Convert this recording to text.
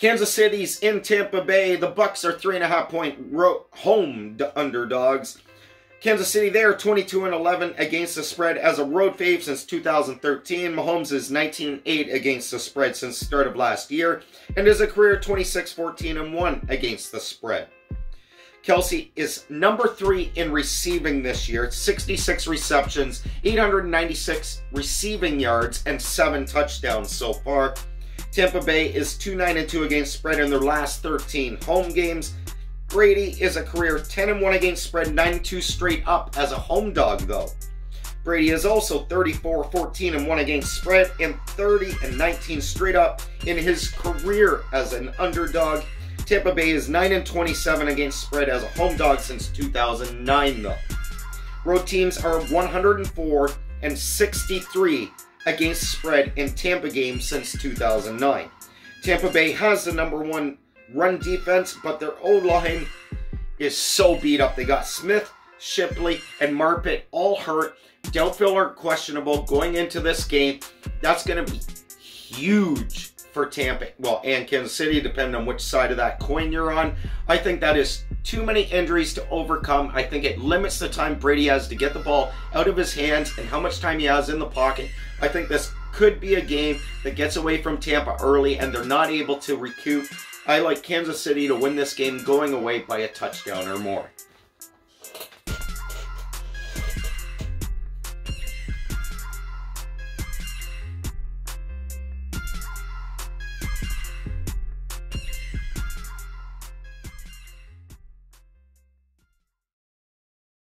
Kansas City's in Tampa Bay. The Bucs are three and a half point home underdogs. Kansas City, they are 22 and 11 against the spread as a road fave since 2013. Mahomes is 19 8 against the spread since the start of last year and is a career 26 14 and 1 against the spread. Kelce is number three in receiving this year. 66 receptions, 896 receiving yards, and seven touchdowns so far. Tampa Bay is 2 9 and 2 against spread in their last 13 home games. Brady is a career 10 and 1 against spread, 9 2 straight up as a home dog, though. Brady is also 34 14 and 1 against spread and 30 and 19 straight up in his career as an underdog. Tampa Bay is 9 and 27 against spread as a home dog since 2009, though. Road teams are 104 and 63 against spread in Tampa games since 2009. Tampa Bay has the number one run defense, but their O line is so beat up. They got Smith, Shipley, and Marpet all hurt. Delphiller questionable going into this game. That's going to be huge for Tampa, well, and Kansas City, depending on which side of that coin you're on. I think that is too many injuries to overcome. I think it limits the time Brady has to get the ball out of his hands and how much time he has in the pocket. I think this could be a game that gets away from Tampa early and they're not able to recoup. I like Kansas City to win this game going away by a touchdown or more.